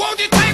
won't you take